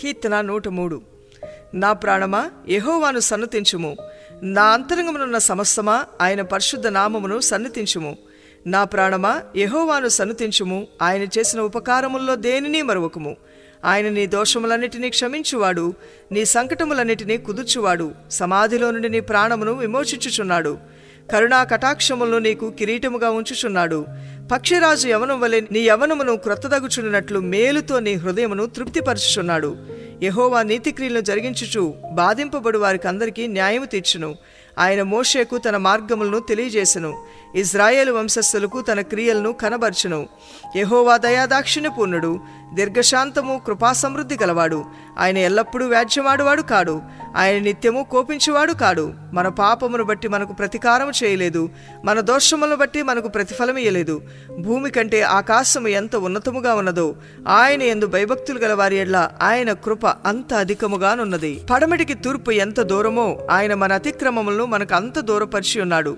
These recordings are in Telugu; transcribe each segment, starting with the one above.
కీర్తన నూట మూడు. నా ప్రాణమా యహోవాను సన్నతించుము. నా అంతరంగమునున్న సమస్తమా ఆయన పరిశుద్ధ నామమును సన్నతించుము. నా ప్రాణమా యహోవాను సన్నతించుము. ఆయన చేసిన ఉపకారముల్లో దేనిని మరొకము ఆయన నీ దోషములన్నిటినీ క్షమించువాడు. నీ సంకటములన్నిటినీ కుదుర్చువాడు. సమాధిలో నుండి నీ ప్రాణమును విమోచించుచున్నాడు. కరుణా కటాక్షములను నీకు కిరీటముగా ఉంచుచున్నాడు. పక్షిరాజు యవనం వలె నీ యవనమును క్రొత్తదగుచున్నట్లు మేలుతో నీ హృదయమును తృప్తిపరచుచున్నాడు. యహోవా నీతిక్రియలను జరిగించుచు బాధింపబడు వారికి అందరికీ న్యాయము తీర్చును. ఆయన మోషేకు తన మార్గములను తెలియజేసెను. ఇజ్రాయేల్ వంశస్థులకు తన క్రియలను కనబర్చును. యహోవా దయాదాక్షిణ్య పూర్ణుడు దీర్ఘశాంతము కృపాసమృద్ధి గలవాడు. ఆయన ఎల్లప్పుడూ వ్యాజ్యమాడువాడు కాడు. ఆయన నిత్యము కోపించువాడు కాడు. మన పాపమును బట్టి మనకు ప్రతీకారం చేయలేదు. మన దోషములను బట్టి మనకు ప్రతిఫలం ఇయ్యలేదు. భూమి కంటే ఆకాశము ఎంత ఉన్నతముగా ఉన్నదో ఆయన ఎందు భయభక్తులు గల వారి ఎడ్ల ఆయన కృప అంత అధికముగానున్నది. పడమటికి తూర్పు ఎంత దూరమో ఆయన మన అతిక్రమములను మనకు అంత దూరపరిచి ఉన్నాడు.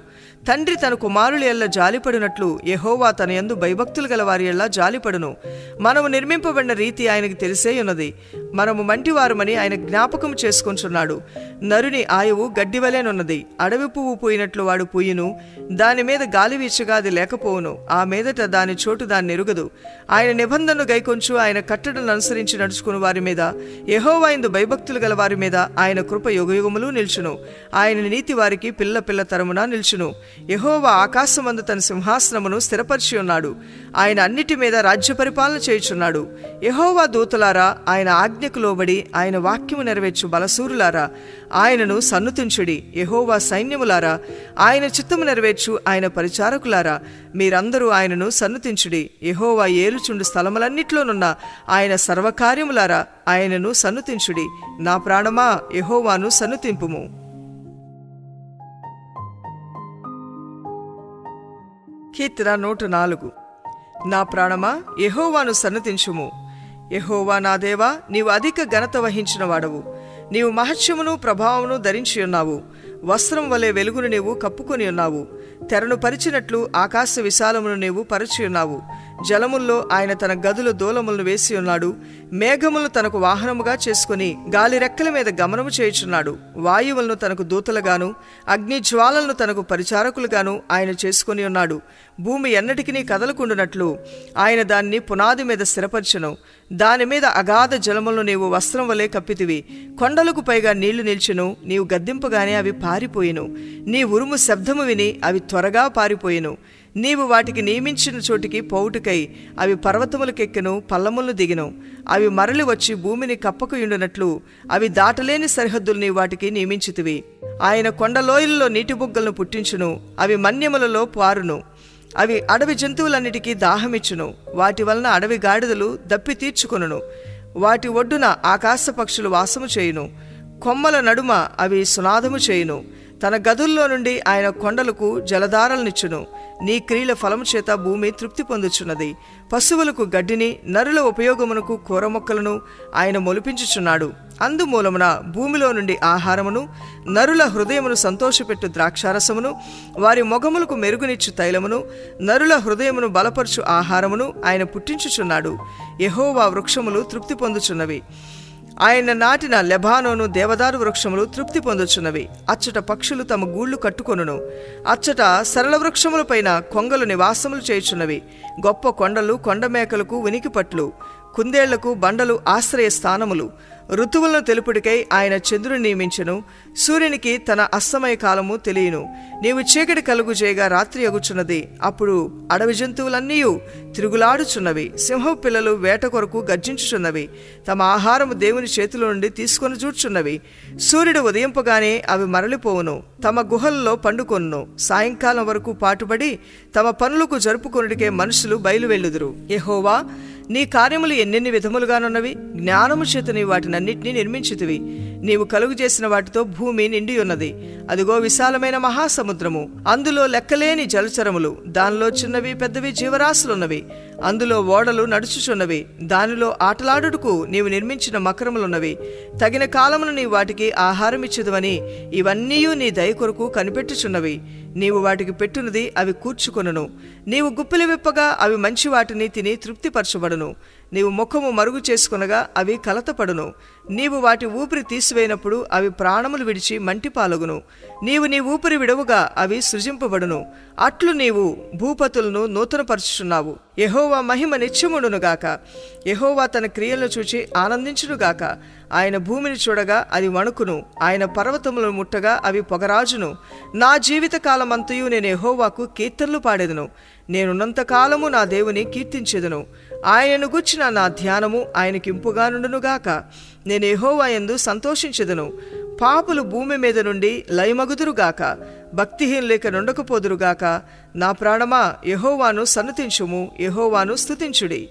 తండ్రి తన కుమారుల ఎల్ల జాలిపడినట్లు యహోవా తన యందు భయభక్తులు గల వారి ఎల్ల జాలిపడును. మనము నిర్మింపబడిన రీతి ఆయనకు తెలిసే ఉన్నది. మనము మంటివారమని ఆయన జ్ఞాపకం చేసుకుంటున్నాడు నరుని ఆయువు గడ్డివలేనున్నది. అడవి పువ్వు పోయినట్లు వాడు పూయిను. దాని మీద గాలి వీచగా అది లేకపోవును. ఆ మీదట దాని చోటు దాన్ని ఎరుగదు. ఆయన నిబంధనను గైకొంచు ఆయన కట్టడలను అనుసరించి నడుచుకుని వారి మీద. యహోవాయిందు భయభక్తులు గల వారి మీద ఆయన కృప యుగయుగములు నిల్చును. ఆయన నీతి వారికి పిల్ల పిల్ల తరమున నిల్చును. యహోవా ఆకాశమందు తన సింహాసనమును స్థిరపరిచి ఉన్నాడు. ఆయన అన్నిటి మీద రాజ్య పరిపాలన చేయుచున్నాడు. యహోవా దూతలారా ఆయన ఆజ్ఞకు లోబడి ఆయన వాక్యము నెరవేర్చు బలసూరులారా ఆయనను సన్నుతించుడి. యహోవా సైన్యములారా ఆయన చిత్తము నెరవేర్చు ఆయన పరిచారకులారా మీరందరూ ఆయనను సన్నుతించుడి. యహోవా ఏలుచుండు స్థలములన్నిట్లోనున్న ఆయన సర్వకార్యములారా ఆయనను సన్నుతించుడి. నా ప్రాణమా యహోవాను సన్నుతింపుము. కీర్తన నూట నాలుగు. నా ప్రాణమా? యహోవాను సన్నతించుము. యహోవా నా దేవా నీవు అధిక ఘనత వహించిన వాడవు నీవు మహత్యమును ప్రభావమును ధరించి ఉన్నావు. వస్త్రం వలె వెలుగును నీవు కప్పుకొని ఉన్నావు. తెరను పరిచినట్లు ఆకాశ విశాలమును నీవు పరిచి ఉన్నావు. జలముల్లో ఆయన తన గదుల దూలములను వేసి ఉన్నాడు. మేఘములను తనకు వాహనముగా చేసుకుని గాలి రెక్కల మీద గమనము చేయుచున్నాడు. వాయువులను తనకు దూతలుగాను అగ్ని జ్వాలలను తనకు పరిచారకులుగాను ఆయన చేసుకుని ఉన్నాడు. భూమి ఎన్నటికీ కదలకుండునట్లు. ఆయన దాన్ని పునాది మీద స్థిరపరచను. దాని మీద అగాధ జలములను నీవు వస్త్రం వలె కప్పితివి. కొండలకు పైగా నీళ్ళు నిల్చును. నీవు గద్దింపగానే అవి పారిపోయిను. నీ ఉరుము శబ్దము విని అవి త్వరగా పారిపోయిను. నీవు వాటికి నియమించిన చోటికి పౌటుకై అవి పర్వతములకెక్కెను పల్లములను దిగిను. అవి మరలి వచ్చి భూమిని కప్పకుయుండునట్లు. అవి దాటలేని సరిహద్దుల్ని వాటికి నియమించితివి. ఆయన కొండలోయల్లో నీటి బుగ్గలను పుట్టించును. అవి మన్యములలో పారును. అవి అడవి జంతువులన్నిటికీ దాహమిచ్చును. వాటి వలన అడవి గాడిదలు దప్పి తీర్చుకొనును. వాటి ఒడ్డున ఆకాశ పక్షులు వాసము చేయును. కొమ్మల నడుమ అవి సునాదము చేయును. తన గదుల్లో నుండి ఆయన కొండలకు జలధారలనిచ్చును. నీ క్రియల ఫలము చేత భూమి తృప్తి పొందుచున్నది. పశువులకు గడ్డిని నరుల ఉపయోగమునకు కూర మొక్కలను ఆయన మొలిపించుచున్నాడు. అందుమూలమున భూమిలో నుండి ఆహారమును నరుల హృదయమును సంతోషపెట్టు ద్రాక్షారసమును వారి మొగములకు మెరుగునిచ్చు తైలమును నరుల హృదయమును బలపరచు ఆహారమును ఆయన పుట్టించుచున్నాడు. యహోవా వృక్షములు తృప్తి పొందుచున్నవి. ఆయన నాటిన లెబానోను దేవదారు వృక్షములు తృప్తి పొందుచున్నవి. అచ్చట పక్షులు తమ గూళ్ళు కట్టుకొనును. అచ్చట సరళ వృక్షములపైన కొంగలు నివాసములు చేయుచున్నవి. గొప్ప కొండలు కొండమేకలకు ఉనికిపట్లు కుందేళ్ళకు బండలు ఆశ్రయ స్థానములు. ఋతువులను తెలుపుడికై ఆయన చంద్రుని నియమించను. సూర్యునికి తన అస్తమయ కాలము తెలియను. నీవు చీకటి కలుగు చేయగా రాత్రి అగుచున్నది అప్పుడు అడవి జంతువులన్నీ తిరుగులాడుచున్నవి. సింహపు పిల్లలు వేట కొరకు గర్జించుచున్నవి. తమ ఆహారము దేవుని చేతిలో నుండి తీసుకొని చూచున్నవి. సూర్యుడు ఉదయింపగానే అవి మరలిపోవును. తమ గుహల్లో పండుకొన్ను. సాయంకాలం వరకు పాటుపడి తమ పనులకు జరుపుకొనుడికే మనుషులు బయలువెళ్ళుదురు. ఎహోవా నీ కార్యములు ఎన్నెన్ని విధములుగానున్నవి? జ్ఞానము చేత నీ వాటినన్నిటినీ నిర్మించితివి. నీవు కలుగు చేసిన వాటితో భూమి నిండి ఉన్నది అదిగో విశాలమైన మహాసముద్రము. అందులో లెక్కలేని జలచరములు. దానిలో చిన్నవి పెద్దవి జీవరాశులున్నవి. అందులో ఓడలు నడుచుచున్నవి. దానిలో ఆటలాడుటకు నీవు నిర్మించిన మకరములున్నవి. తగిన కాలమును నీ వాటికి ఆహారం ఇచ్చేదవని ఇవన్నీ నీ దయ కొరకు కనిపెట్టుచున్నవి. నీవు వాటికి పెట్టునది అవి కూర్చుకొనును. నీవు గుప్పిలి విప్పగా అవి మంచి వాటిని తిని తృప్తిపరచబడును. నీవు ముఖము మరుగు చేసుకునగా అవి కలతపడును. నీవు వాటి ఊపిరి తీసివేయినప్పుడు అవి ప్రాణములు విడిచి మంటి పాలగును నీవు నీ ఊపిరి విడవుగా అవి సృజింపబడును. అట్లు నీవు భూపతులను నూతనపరుచుచున్నావు. యహోవా మహిమ నిత్యముడునుగాక యహోవా తన క్రియలను చూచి ఆనందించునుగాక ఆయన భూమిని చూడగా అది వణుకును. ఆయన పర్వతములను ముట్టగా అవి పొగరాజును. నా జీవితకాలం కాలమంతయు నేను ఎహోవాకు కీర్తనలు పాడేదను. నేనున్నంత కాలము నా దేవుని కీర్తించెదను. ఆయనను గుచ్చిన నా ధ్యానము ఆయనకింపుగా నుండునుగాక నేను ఎహోవా ఎందు సంతోషించెదను. పాపులు భూమి మీద నుండి లయమగుదురుగాక భక్తిహీనులేక నుండకపోదురుగాక నా ప్రాణమా యహోవాను సన్నతించుము. యహోవాను స్తుతించుడి.